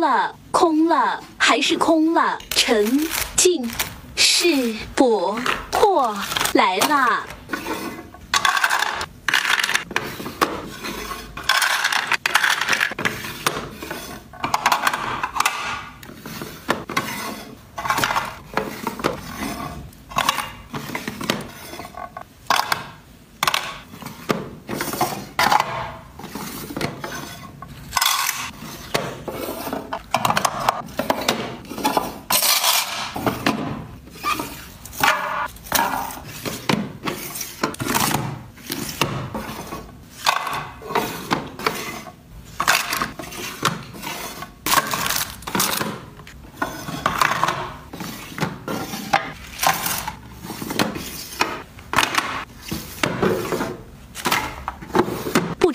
了，空了，还是空了。沉浸式博破来了！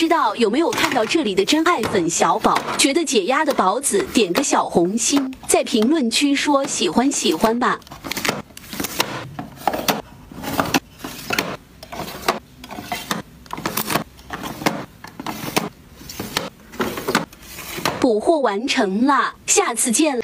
知道有没有看到这里的真爱粉小宝？觉得解压的宝子点个小红心，在评论区说喜欢喜欢吧。捕获完成了，下次见。